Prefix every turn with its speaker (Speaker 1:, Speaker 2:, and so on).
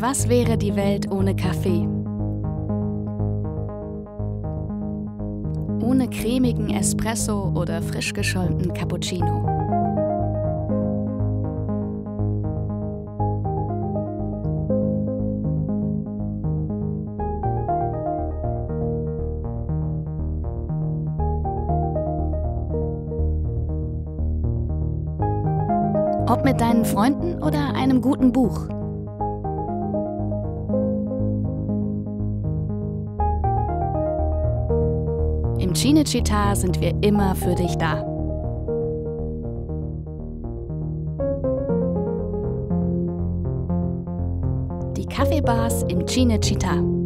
Speaker 1: Was wäre die Welt ohne Kaffee? Ohne cremigen Espresso oder frisch geschäumten Cappuccino. Ob mit deinen Freunden oder einem guten Buch. Im Cinecittà sind wir immer für dich da. Die Kaffeebars im Cinecittà.